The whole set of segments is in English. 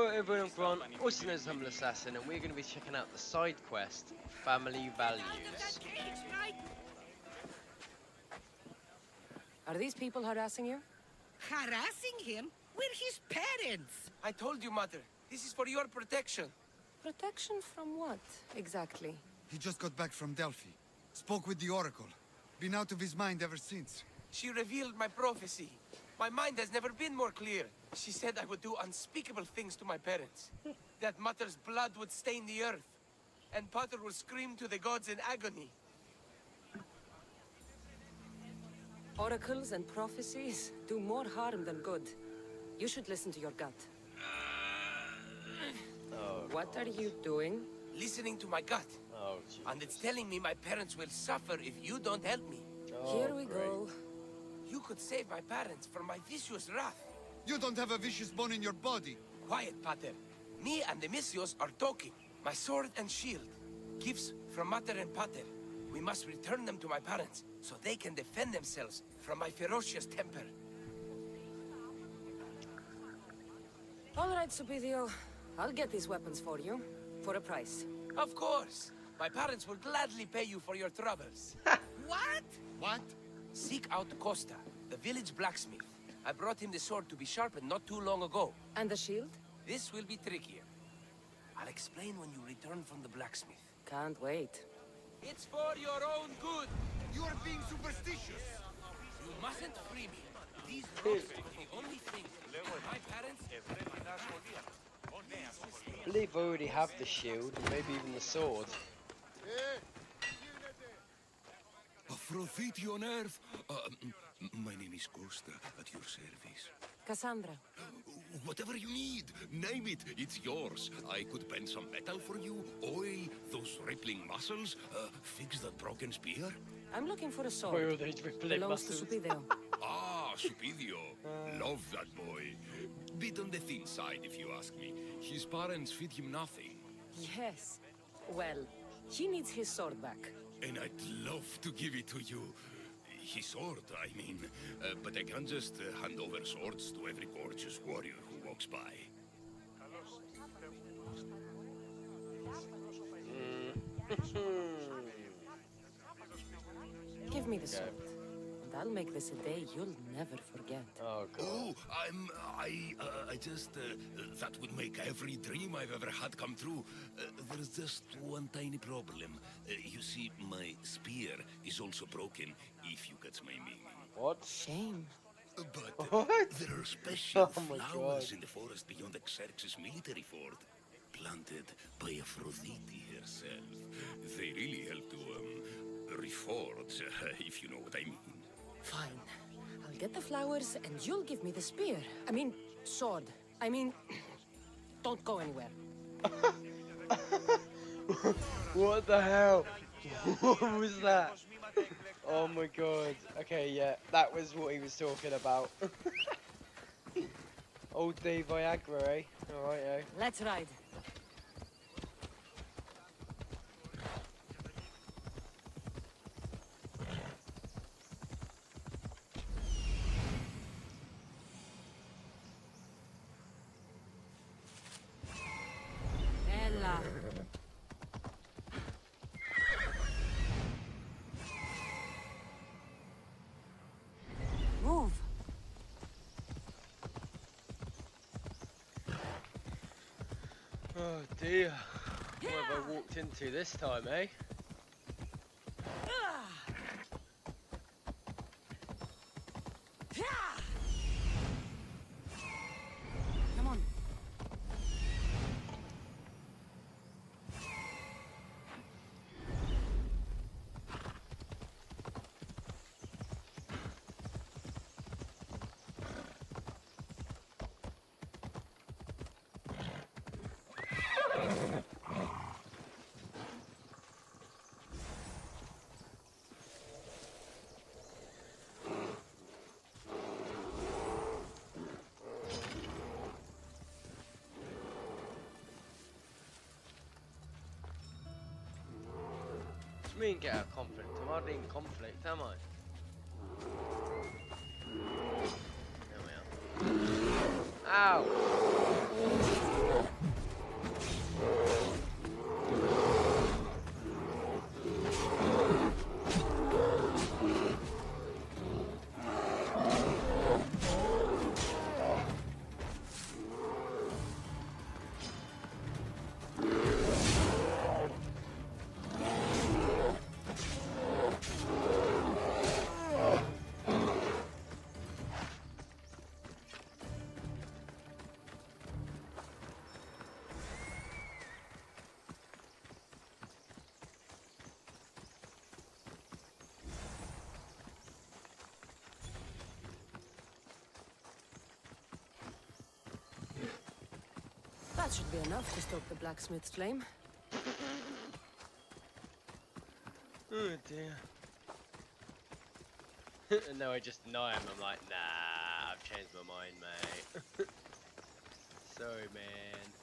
Alright everyone, I'm Grant, also known as Humble Assassin, and we're going to be checking out the side quest, Family Values. Are these people harassing you? Harassing him? We're his parents. I told you, Mother. This is for your protection. Protection from what, exactly? He just got back from Delphi. Spoke with the Oracle. Been out of his mind ever since. She revealed my prophecy. My mind has never been more clear. She said I would do unspeakable things to my parents. that Mother's blood would stain the earth. And Pater would scream to the gods in agony. Oracles and prophecies do more harm than good. You should listen to your gut. Oh, What are you doing? Listening to my gut. oh, And it's telling me my parents will suffer if you don't help me. oh, Here we oh, great. go. You could save my parents from my vicious wrath. You don't have a vicious bone in your body. Quiet, Pater. Me and the Misthios are talking. My sword and shield. Gifts from Mater and Pater. We must return them to my parents, so they can defend themselves from my ferocious temper. All right, Supideo. I'll get these weapons for you. For a price. Of course! My parents will gladly pay you for your troubles. What? What? Seek out Kosta, the village blacksmith. I brought him the sword to be sharpened not too long ago. And the shield? This will be trickier. I'll explain when you return from the blacksmith. Can't wait. It's for your own good! You are being superstitious. You mustn't free me. These ropes are the only thing. My parents... I believe I already have the shield, and maybe even the sword. Aphrodite on Earth. Uh, my name is Kosta, at your service. Kassandra. Whatever you need, name it, it's yours. I could bend some metal for you, oil, those rippling muscles, uh, fix that broken spear. I'm looking for a Where sword. are those rippling Belongs to muscles? Supideo. Ah, Supideo. Love that boy. Bit on the thin side, if you ask me. His parents feed him nothing. yes. Well, he needs his sword back. And I'd love to give it to you. His sword, I mean. Uh, but I can't just uh, hand over swords to every gorgeous warrior who walks by. Give me the sword. And I'll make this a day you'll never forget. Oh god. Oh, I'm. I. Uh, I just. Uh, that would make every dream I've ever had come true. Uh, there's just one tiny problem. Uh, you see, my spear is also broken, if you catch my meaning. What? Shame. Uh, But What? there are special Oh flowers God. in the forest beyond Xerxes' military fort, planted by Aphrodite herself. They really help to um, reforge, uh, if you know what I mean. Fine. I'll get the flowers and you'll give me the spear. I mean, sword. I mean, don't go anywhere. What the hell? what was that? Oh my god. Okay, yeah, that was what he was talking about. Old day Viagra, eh? Alright, eh? Let's ride. Oh dear. What have I walked into this time, eh? Come on. You mean get out of conflict? I'm hardly in conflict, am I? That should be enough to stoke the blacksmith's flame. Oh dear. and now I just deny him. I'm like, nah, I've changed my mind, mate. Sorry, man.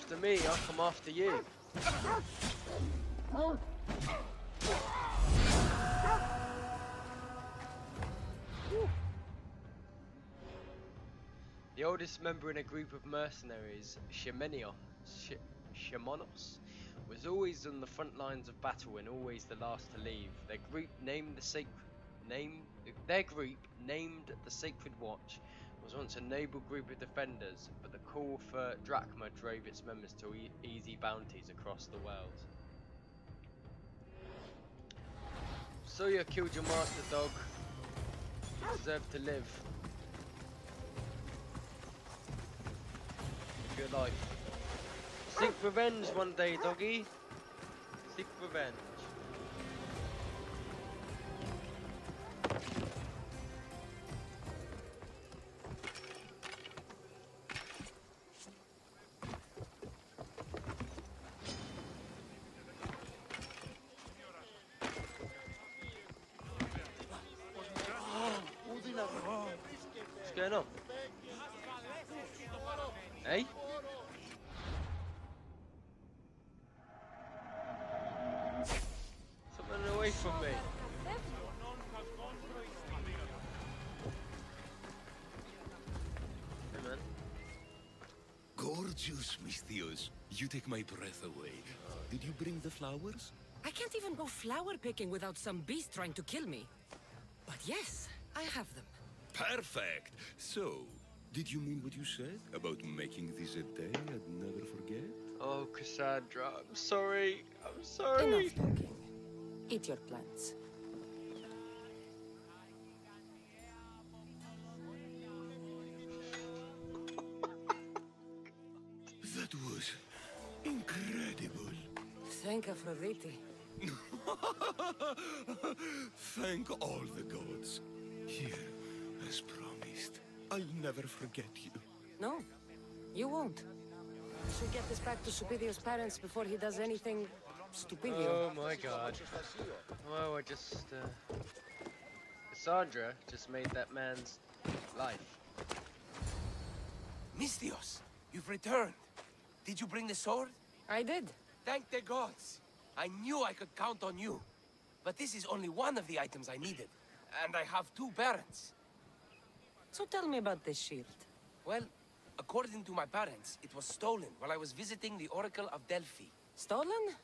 After me, I'll come after you. The oldest member in a group of mercenaries, Shemenio, Sh Cheimonas, was always on the front lines of battle and always the last to leave. Their group named the sacred name their group named the Sacred Watch was once a noble group of defenders, but the call for drachma drove its members to e easy bounties across the world. So you killed your master dog. You deserve to live. Good life. Seek revenge one day, doggy. Seek revenge. Going on? Hey? Someone away from me. Hey man. Gorgeous, Misthios. You take my breath away. Did you bring the flowers? I can't even go flower picking without some beast trying to kill me. But yes, I have them. Perfect. So, did you mean what you said about making this a day I'd never forget? Oh, Kassandra, I'm sorry. I'm sorry. Enough talking. Eat your plants. That was incredible. Thank Aphrodite. Thank all the gods. Here, as promised. I'll never forget you. No, you won't. We should get this back to Supideo's parents before he does anything stupidio. Oh my god. Well, I just, uh... Kassandra just made that man's life. Misthios, you've returned. Did you bring the sword? I did. Thank the gods. I knew I could count on you. But this is only one of the items I needed. And I have two parents. So tell me about this shield. Well, according to my parents, it was stolen while I was visiting the Oracle of Delphi. Stolen?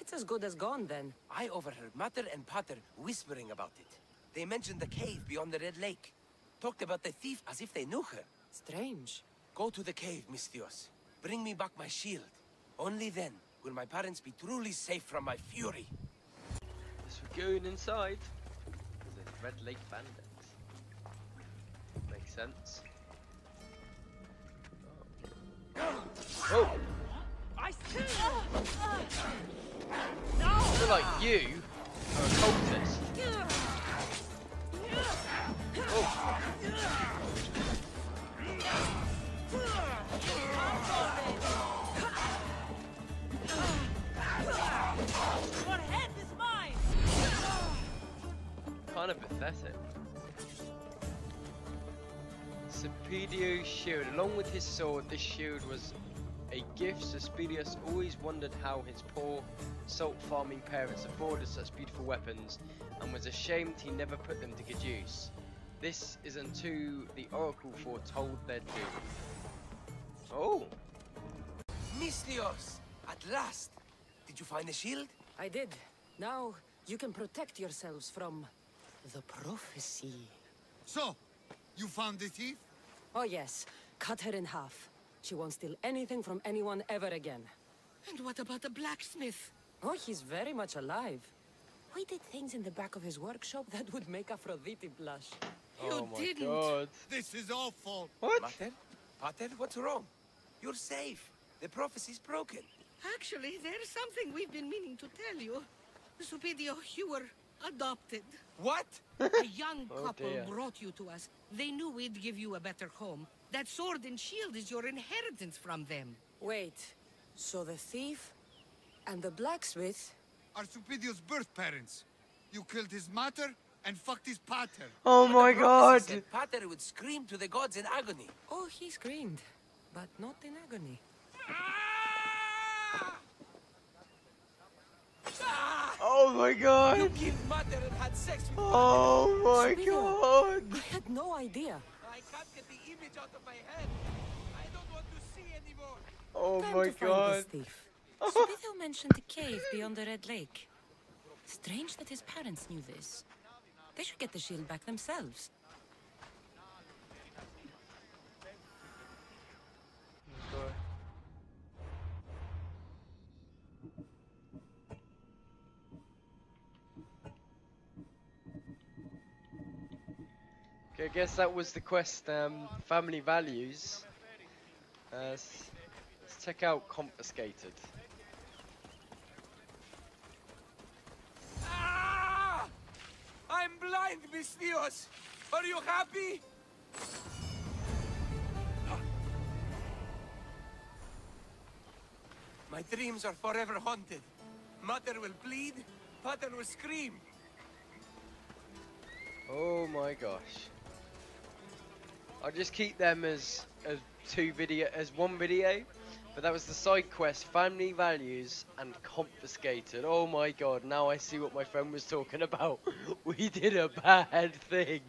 It's as good as gone then. I overheard Mater and Pater whispering about it. They mentioned the cave beyond the Red Lake. Talked about the thief as if they knew her. Strange. Go to the cave, Misthios. Bring me back my shield. Only then will my parents be truly safe from my fury. Guess we're going inside. The Red Lake Bandits. Makes sense. Oh! I see. I feel like you are a cultist. Oh! Your head is mine. Kind of pathetic. Supideo's shield. Along with his sword, this shield was a gift. Suspedius always wondered how his poor salt farming parents afforded such beautiful weapons and was ashamed he never put them to good use. This is unto the oracle foretold their doom. Oh! Misthios! At last! Did you find the shield? I did. Now you can protect yourselves from the prophecy. So, you found the thief? Oh yes, cut her in half. She won't steal anything from anyone ever again. And what about the blacksmith? Oh, he's very much alive. We did things in the back of his workshop that would make Aphrodite blush. You oh my didn't. god. This is awful. What? Mater? Pater, what's wrong? You're safe. The prophecy's broken. Actually, there's something we've been meaning to tell you. Supideo, you were adopted. What? A young Oh, couple dear. brought you to us. They knew we'd give you a better home. That sword and shield is your inheritance from them. Wait, so the thief and the blacksmith? Are Supideo's birth parents. You killed his mother and fucked his pater. Oh But my god. prophecy said Pater would scream to the gods in agony. Oh, he screamed, but not in agony. Ah! Oh my You god. killed Mater and had sex with Oh my Speaking of- god. I had no idea. I can't get the image out of my head. I don't want to see anymore. Oh Time my god. this thief. Supideo mentioned the cave beyond the Red Lake. Strange that his parents knew this. They should get the shield back themselves. Okay, I guess that was the quest, um, family values. Uh, let's, let's check out confiscated. Ah! I'm blind, Misthios. Are you happy? My dreams are forever haunted. Mother will bleed, father will scream. Oh my gosh. I'll just keep them as as two video as one video. But that was the side quest, family values and confiscated. Oh my god, now I see what my friend was talking about. we did a bad thing.